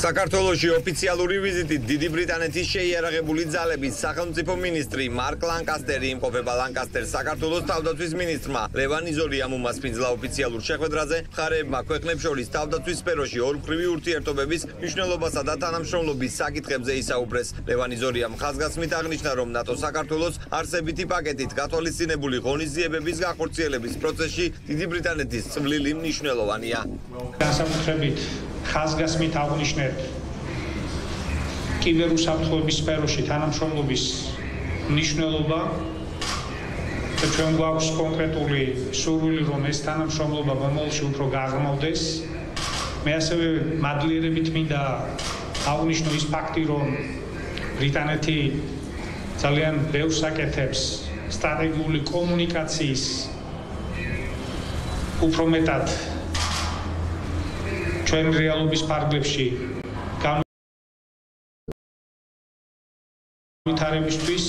საქართველოში ოფიციალური ვიზიტით დიდი ბრიტანეთის შეიარაღებული ძალების სახელმწიფო მინისტრი მარკ ლანკასტერი იმყოფება ლანკასტერს საქართველოს თავდაცვის მინისტრმა. ლევან იზორიამ უმასპინძლა ოფიციალურ შეხვედრაზე მხარეებმა ქვეყნებს შორის თავდაცვის სფეროში ორმხრივი ურთიერთობების მნიშვნელობასა და თანამშრომლობის საკითხებზე ისაუბრეს. ლევან იზორიამ ხაზგასმით აღნიშნა რომ ნატო საქართველოს არსებითი პაკეტით გათვალისწინებული ღონისძიებების განხორციელების პროცესში დიდი ბრიტანეთის წვლილი მნიშვნელოვანია. განსაკუთრებით ხაზგასმით აღნიშნეთ კიბერუსაფრთხოების სფეროში თანამშრომლობის მნიშვნელობა და ჩვენ გვაქვს კონკრეტული სურვილი რომ ეს თანამშრომლობა მომავალში უფრო გაღრმავდეს. მე ასევე მადლიერებით მინდა აღნიშნო ის ფაქტი რომ ბრიტანეთი ძალიან ბევრს აკეთებს სტრატეგიული კომუნიკაციის უფრო მეტად ჩვენ რეალობის ფარგლებში განვითარებისთვის